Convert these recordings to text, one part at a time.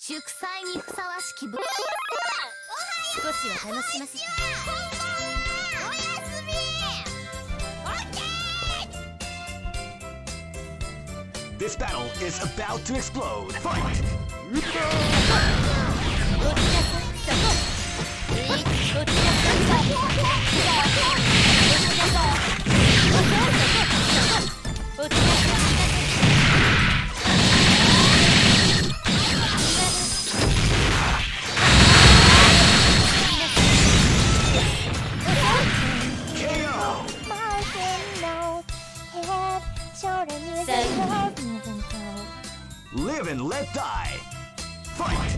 祝祭にふさわしきおはよう少しは楽しませてこんばんはおやすみ。オッケー This battle is about to explode. Fight! and let die. Fight!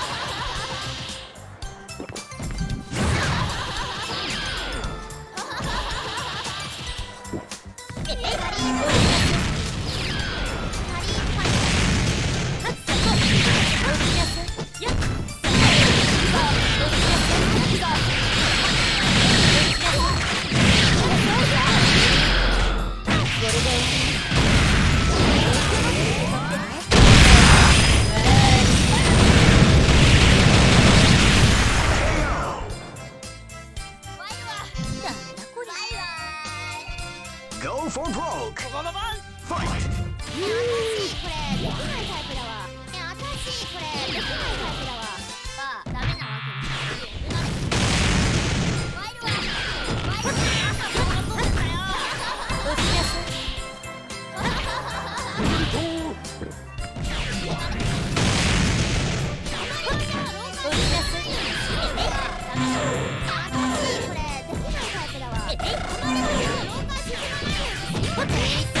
go for broke! Fight! お Hey,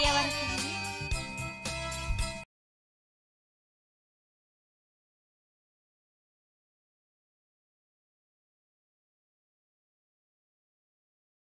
ಪ್ರಿಯವರ